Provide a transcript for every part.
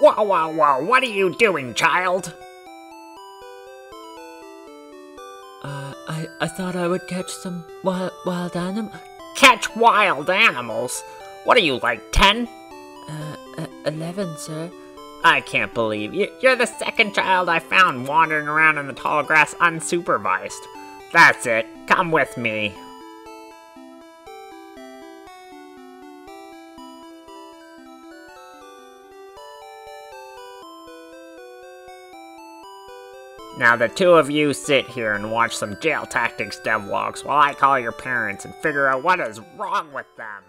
Whoa, whoa, whoa, what are you doing, child? Uh, I, I thought I would catch some wild, wild animal. Catch wild animals? What are you, like 10? Uh, uh, 11, sir. I can't believe you. You're the second child I found wandering around in the tall grass unsupervised. That's it. Come with me. Now the two of you sit here and watch some jail tactics devlogs while I call your parents and figure out what is wrong with them.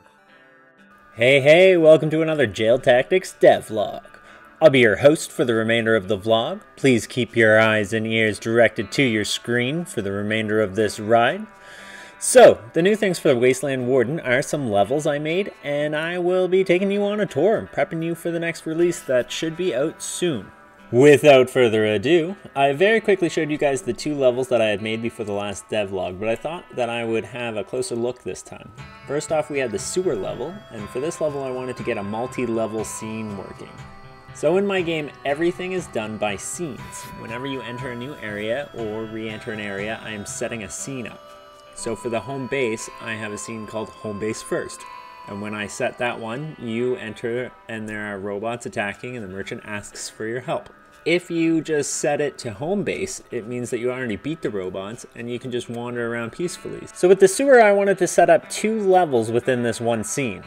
Hey, hey, welcome to another Jail Tactics devlog. I'll be your host for the remainder of the vlog. Please keep your eyes and ears directed to your screen for the remainder of this ride. So, the new things for the Wasteland Warden are some levels I made, and I will be taking you on a tour, and prepping you for the next release that should be out soon. Without further ado, I very quickly showed you guys the two levels that I had made before the last devlog, but I thought that I would have a closer look this time. First off, we had the sewer level, and for this level I wanted to get a multi-level scene working. So in my game, everything is done by scenes. Whenever you enter a new area or re-enter an area, I am setting a scene up. So for the home base, I have a scene called Home Base First. And when I set that one, you enter and there are robots attacking and the merchant asks for your help. If you just set it to home base, it means that you already beat the robots and you can just wander around peacefully. So with the sewer, I wanted to set up two levels within this one scene.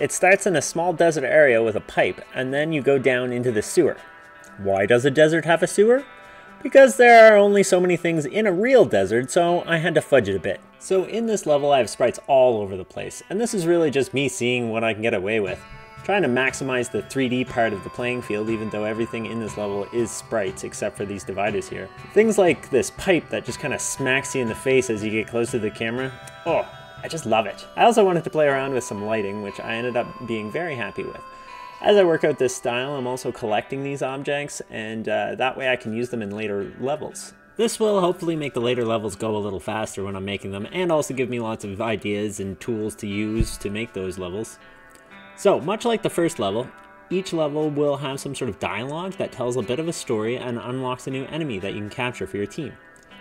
It starts in a small desert area with a pipe and then you go down into the sewer. Why does a desert have a sewer? Because there are only so many things in a real desert, so I had to fudge it a bit. So in this level I have sprites all over the place, and this is really just me seeing what I can get away with. Trying to maximize the 3D part of the playing field even though everything in this level is sprites except for these dividers here. Things like this pipe that just kind of smacks you in the face as you get close to the camera. Oh, I just love it. I also wanted to play around with some lighting, which I ended up being very happy with. As I work out this style, I'm also collecting these objects, and uh, that way I can use them in later levels. This will hopefully make the later levels go a little faster when I'm making them, and also give me lots of ideas and tools to use to make those levels. So, much like the first level, each level will have some sort of dialogue that tells a bit of a story and unlocks a new enemy that you can capture for your team.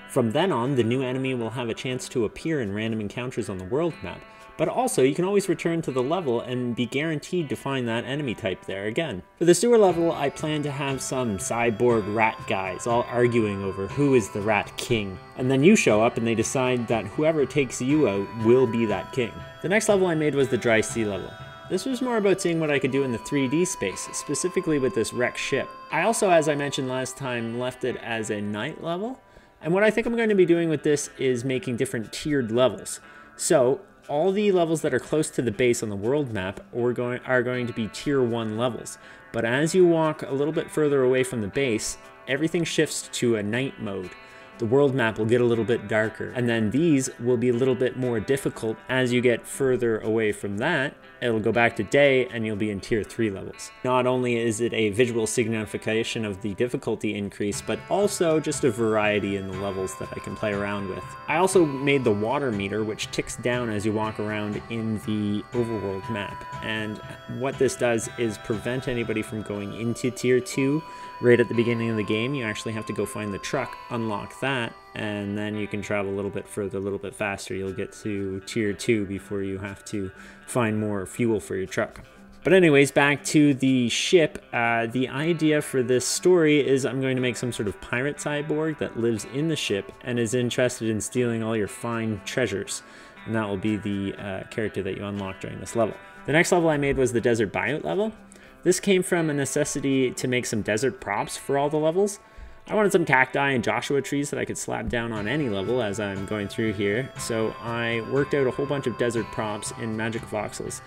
From then on, the new enemy will have a chance to appear in random encounters on the world map, but also, you can always return to the level and be guaranteed to find that enemy type there again. For the sewer level, I plan to have some cyborg rat guys all arguing over who is the rat king. And then you show up and they decide that whoever takes you out will be that king. The next level I made was the dry sea level. This was more about seeing what I could do in the 3D space, specifically with this wrecked ship. I also, as I mentioned last time, left it as a night level. And what I think I'm going to be doing with this is making different tiered levels. So all the levels that are close to the base on the world map are going, are going to be tier 1 levels. But as you walk a little bit further away from the base, everything shifts to a night mode the world map will get a little bit darker. And then these will be a little bit more difficult as you get further away from that. It'll go back to day and you'll be in tier 3 levels. Not only is it a visual signification of the difficulty increase, but also just a variety in the levels that I can play around with. I also made the water meter, which ticks down as you walk around in the overworld map. And what this does is prevent anybody from going into tier 2 right at the beginning of the game. You actually have to go find the truck, unlock that, and then you can travel a little bit further, a little bit faster. You'll get to tier 2 before you have to find more fuel for your truck. But anyways, back to the ship. Uh, the idea for this story is I'm going to make some sort of pirate cyborg that lives in the ship and is interested in stealing all your fine treasures. And that will be the uh, character that you unlock during this level. The next level I made was the desert buyout level. This came from a necessity to make some desert props for all the levels. I wanted some cacti and Joshua trees that I could slap down on any level as I'm going through here, so I worked out a whole bunch of desert props in MagicVoxels.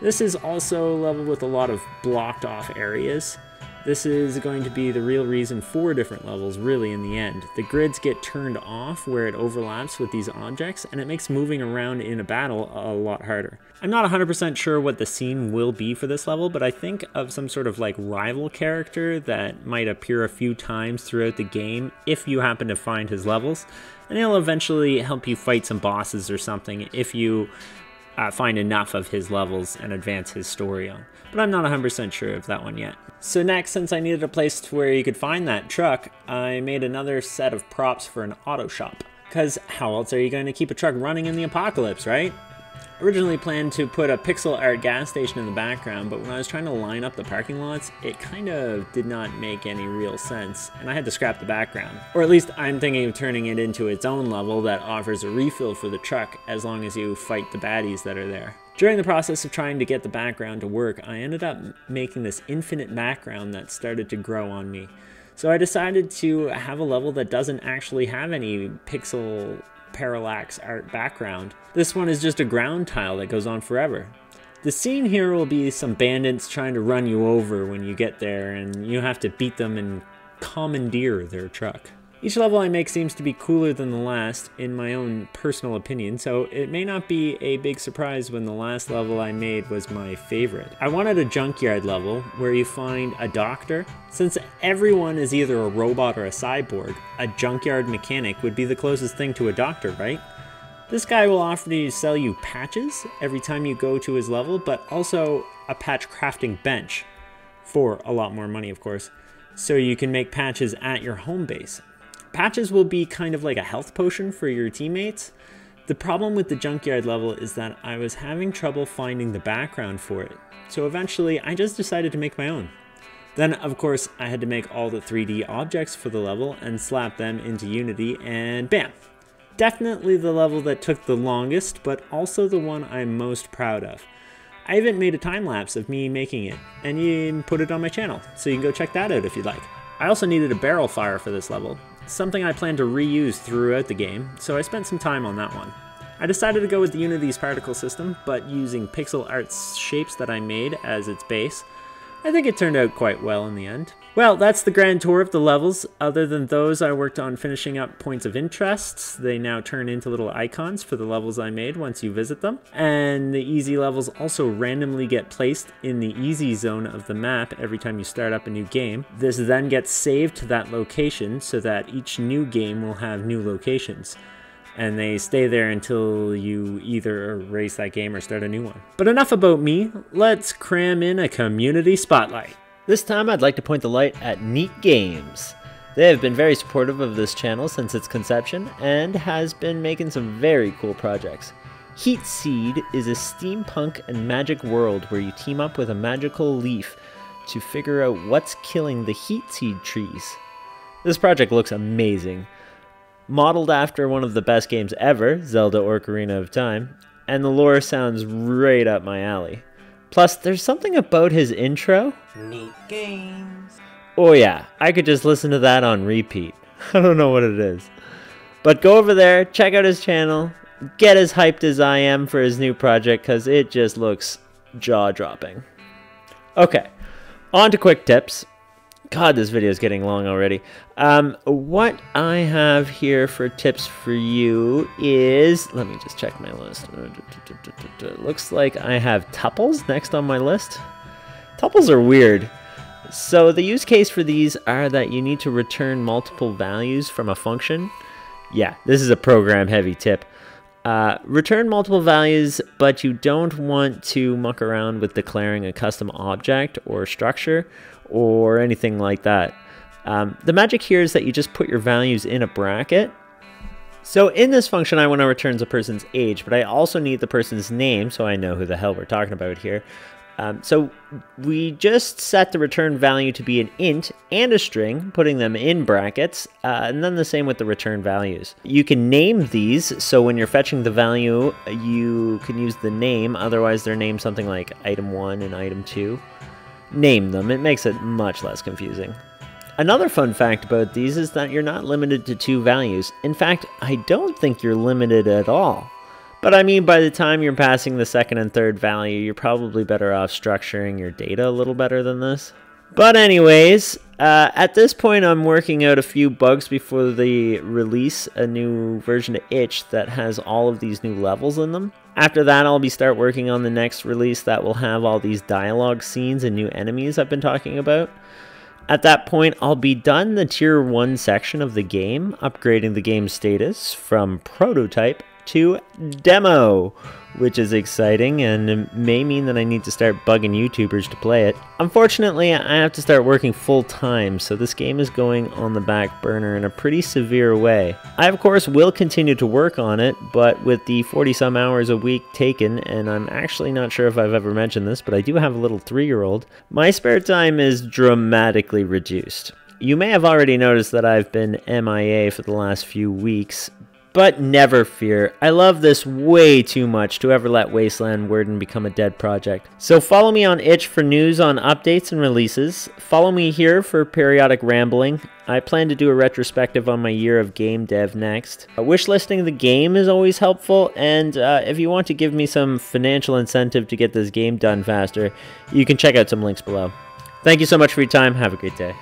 This is also level with a lot of blocked off areas. This is going to be the real reason for different levels, really, in the end. The grids get turned off where it overlaps with these objects, and it makes moving around in a battle a lot harder. I'm not 100% sure what the scene will be for this level, but I think of some sort of like rival character that might appear a few times throughout the game if you happen to find his levels, and he'll eventually help you fight some bosses or something if you uh, find enough of his levels and advance his story on. But I'm not 100% sure of that one yet. So next, since I needed a place to where you could find that truck, I made another set of props for an auto shop. Because how else are you going to keep a truck running in the apocalypse, right? Originally planned to put a pixel art gas station in the background, but when I was trying to line up the parking lots, it kind of did not make any real sense, and I had to scrap the background. Or at least I'm thinking of turning it into its own level that offers a refill for the truck as long as you fight the baddies that are there. During the process of trying to get the background to work, I ended up making this infinite background that started to grow on me. So I decided to have a level that doesn't actually have any pixel parallax art background. This one is just a ground tile that goes on forever. The scene here will be some bandits trying to run you over when you get there and you have to beat them and commandeer their truck. Each level I make seems to be cooler than the last, in my own personal opinion, so it may not be a big surprise when the last level I made was my favorite. I wanted a junkyard level where you find a doctor. Since everyone is either a robot or a cyborg, a junkyard mechanic would be the closest thing to a doctor, right? This guy will offer to sell you patches every time you go to his level, but also a patch crafting bench, for a lot more money of course, so you can make patches at your home base. Patches will be kind of like a health potion for your teammates. The problem with the junkyard level is that I was having trouble finding the background for it, so eventually I just decided to make my own. Then, of course, I had to make all the 3D objects for the level and slap them into Unity, and bam! Definitely the level that took the longest, but also the one I'm most proud of. I even made a time lapse of me making it, and you put it on my channel, so you can go check that out if you'd like. I also needed a barrel fire for this level, something I plan to reuse throughout the game, so I spent some time on that one. I decided to go with the Unity's particle system, but using pixel art shapes that I made as its base. I think it turned out quite well in the end. Well, that's the grand tour of the levels. Other than those, I worked on finishing up points of interest. They now turn into little icons for the levels I made once you visit them. And the easy levels also randomly get placed in the easy zone of the map every time you start up a new game. This then gets saved to that location so that each new game will have new locations and they stay there until you either erase that game or start a new one. But enough about me, let's cram in a community spotlight. This time I'd like to point the light at Neat Games. They have been very supportive of this channel since its conception and has been making some very cool projects. Heat Seed is a steampunk and magic world where you team up with a magical leaf to figure out what's killing the heat seed trees. This project looks amazing. Modeled after one of the best games ever, Zelda Ocarina of Time, and the lore sounds right up my alley. Plus, there's something about his intro. Neat games. Oh, yeah, I could just listen to that on repeat. I don't know what it is. But go over there, check out his channel, get as hyped as I am for his new project because it just looks jaw dropping. Okay, on to quick tips. God, this video is getting long already. Um, what I have here for tips for you is, let me just check my list. Looks like I have tuples next on my list. Tuples are weird. So the use case for these are that you need to return multiple values from a function. Yeah, this is a program heavy tip. Uh, return multiple values, but you don't want to muck around with declaring a custom object or structure or anything like that. Um, the magic here is that you just put your values in a bracket. So in this function, I want to return the person's age, but I also need the person's name so I know who the hell we're talking about here. Um, so we just set the return value to be an int and a string, putting them in brackets, uh, and then the same with the return values. You can name these, so when you're fetching the value, you can use the name, otherwise they're named something like item 1 and item 2. Name them, it makes it much less confusing. Another fun fact about these is that you're not limited to two values. In fact, I don't think you're limited at all. But I mean, by the time you're passing the second and third value, you're probably better off structuring your data a little better than this. But anyways, uh, at this point I'm working out a few bugs before they release a new version of Itch that has all of these new levels in them. After that I'll be start working on the next release that will have all these dialogue scenes and new enemies I've been talking about. At that point, I'll be done the tier 1 section of the game, upgrading the game status from prototype 2 demo, which is exciting and may mean that I need to start bugging YouTubers to play it. Unfortunately, I have to start working full time, so this game is going on the back burner in a pretty severe way. I, of course, will continue to work on it, but with the 40 some hours a week taken, and I'm actually not sure if I've ever mentioned this, but I do have a little three year old, my spare time is dramatically reduced. You may have already noticed that I've been MIA for the last few weeks, but never fear, I love this way too much to ever let Wasteland Warden become a dead project. So follow me on itch for news on updates and releases. Follow me here for periodic rambling. I plan to do a retrospective on my year of game dev next. Uh, wish listing the game is always helpful, and uh, if you want to give me some financial incentive to get this game done faster, you can check out some links below. Thank you so much for your time. Have a great day.